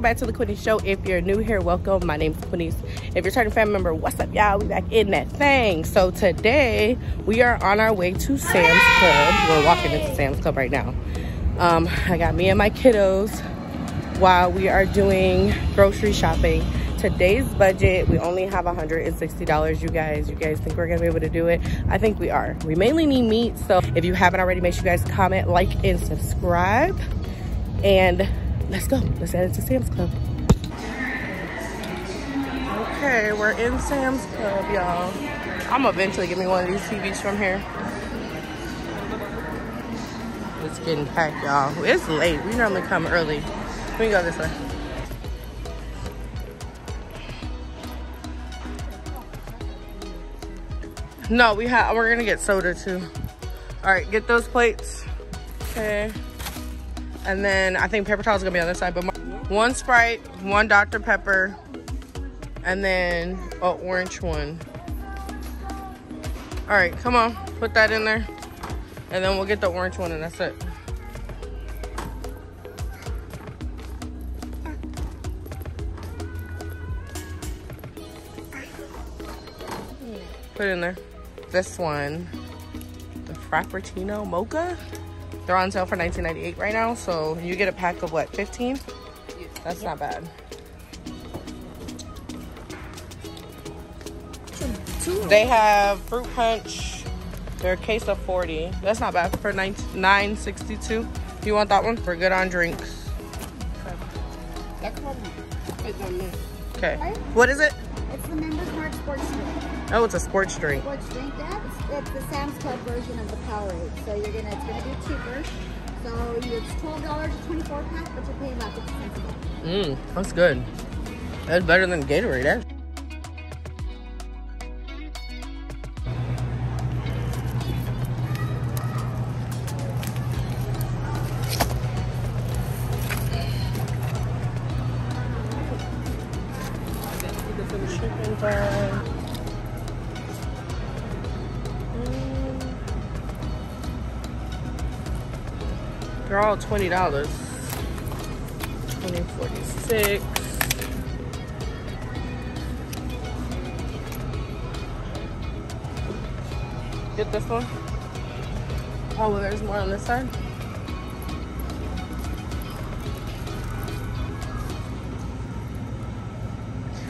welcome back to the Quinny Show. If you're new here, welcome. My name's Quinny. If you're returning family member, what's up, y'all? We back in that thing. So today we are on our way to Sam's Club. We're walking into Sam's Club right now. Um, I got me and my kiddos while we are doing grocery shopping. Today's budget, we only have $160, you guys. You guys think we're gonna be able to do it? I think we are. We mainly need meat, so if you haven't already, make sure you guys comment, like, and subscribe. And let's go. Let's head into Sam's Club. Okay, we're in Sam's Club, y'all. I'm eventually get me one of these TVs from here. It's getting packed, y'all. It's late. We normally come early. Let me go this way. No, we have. We're gonna get soda too. All right, get those plates. Okay. And then I think paper towels is gonna be on this side, but one Sprite, one Dr. Pepper, and then an orange one. All right, come on, put that in there. And then we'll get the orange one and that's it. Put in there. This one, the Frappuccino Mocha. They're on sale for $19.98 right now, so you get a pack of what, 15? That's not bad. They have fruit punch. They're a case of 40. That's not bad for 9.62. You want that one? For good on drinks. Okay. What is it? It's the Members Mark Sports Drink. Oh, it's a sports drink. Sports drink, yeah. It's, it's the Sam's Club version of the Powerade. So you're gonna, it's gonna be cheaper. So it's twelve dollars a twenty-four pack, but you're paying about fifty cents a bottle. Mmm, that's good. That's better than Gatorade, eh? Chicken breast. They're all twenty dollars. Twenty forty six. Get this one. Oh, well, there's more on this side.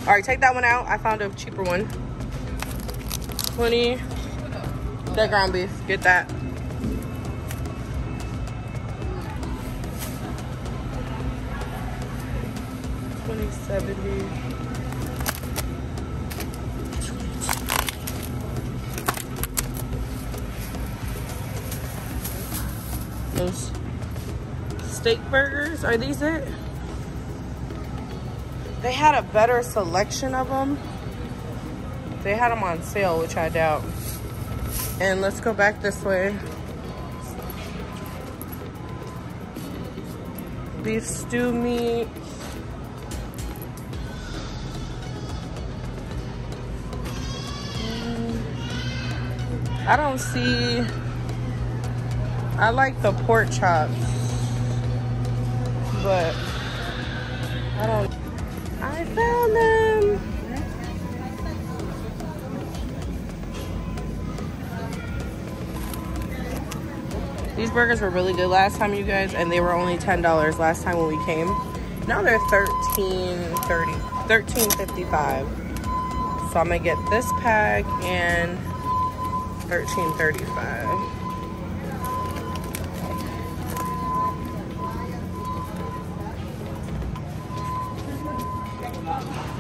All right, take that one out. I found a cheaper one. 20. That ground beef. Get that. Twenty seventy. Those steak burgers. Are these it? They had a better selection of them. They had them on sale, which I doubt. And let's go back this way. Beef stew meat. I don't see, I like the pork chops, but I don't, I found them. These burgers were really good last time, you guys, and they were only $10 last time when we came. Now they're $13.30, $13.55. So I'm gonna get this pack and $13.35. Hooray!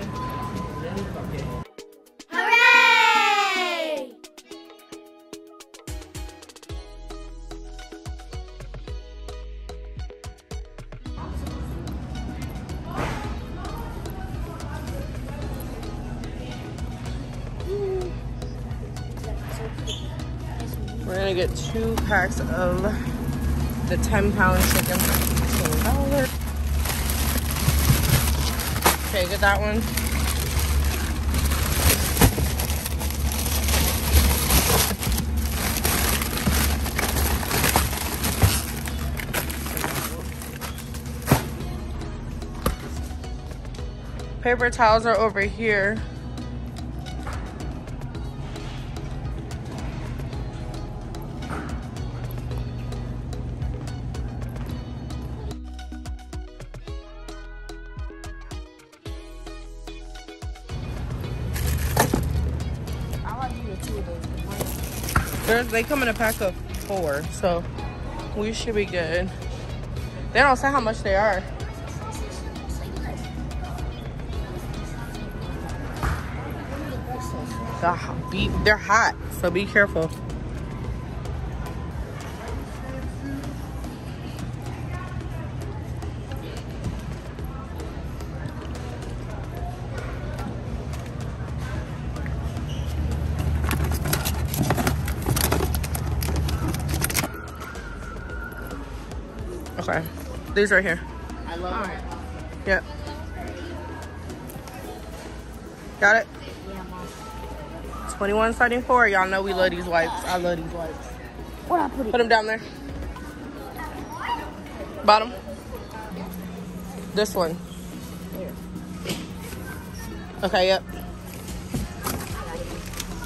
We're gonna get two packs of the 10 pound chicken for $15. Okay, get that one. Paper towels are over here. They come in a pack of four, so we should be good. They don't say how much they are. They're hot, so be careful. These right here. I love it. Yep. Got it? Yeah, mom. 21 starting four. Y'all know we love these wipes. I love these wipes. What I put it? Put them down there. Bottom. This one. Here. Okay, yep.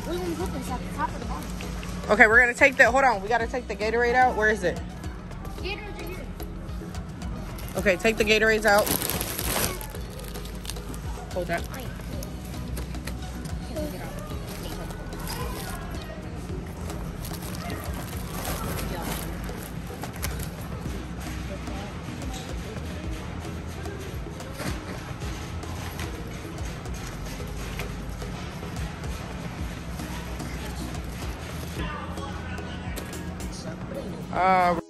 We're gonna put this at the top of the bottom. Okay, we're gonna take that. Hold on. We gotta take the Gatorade out. Where is it? Gators are here. Okay, take the Gatorades out. Hold that. Uh,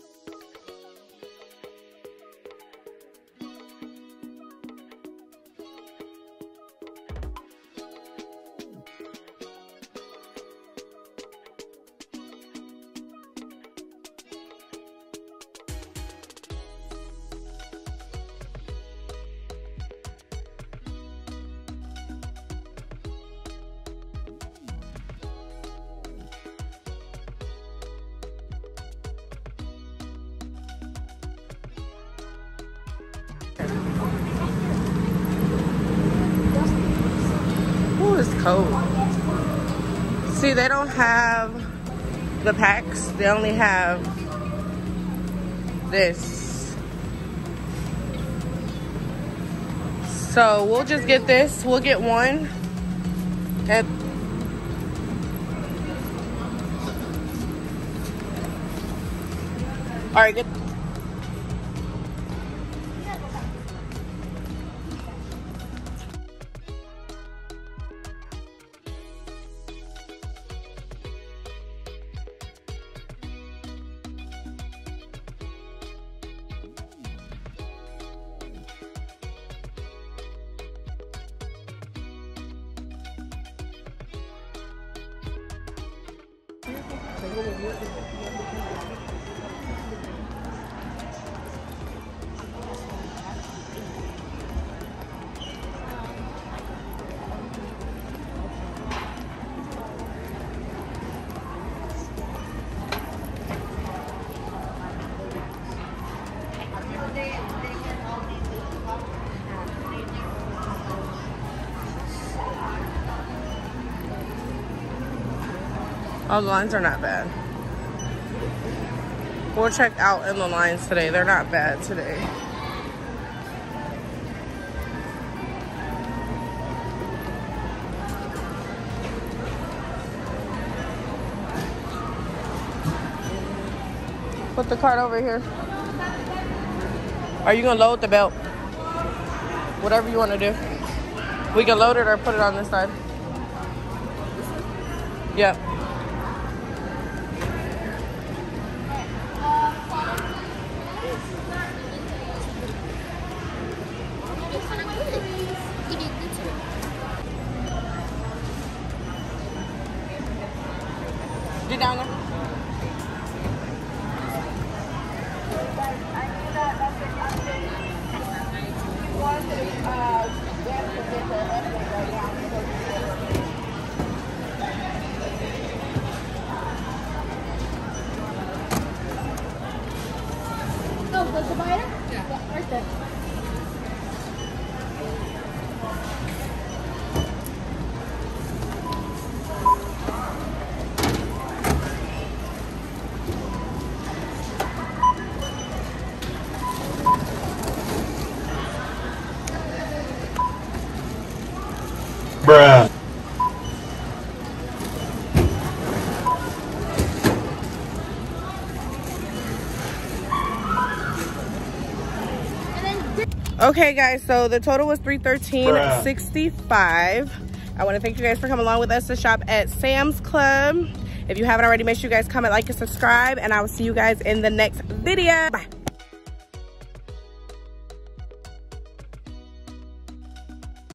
cold. See, they don't have the packs. They only have this. So we'll just get this. We'll get one. And all right, get. ごめん、ごめん。Oh, the lines are not bad. We'll check out in the lines today. They're not bad today. Put the cart over here. Are you gonna load the belt? Whatever you wanna do. We can load it or put it on this side. Yep. Oh, Okay, guys, so the total was 313.65. I want to thank you guys for coming along with us to shop at Sam's Club. If you haven't already, make sure you guys comment, like, and subscribe, and I will see you guys in the next video. Bye.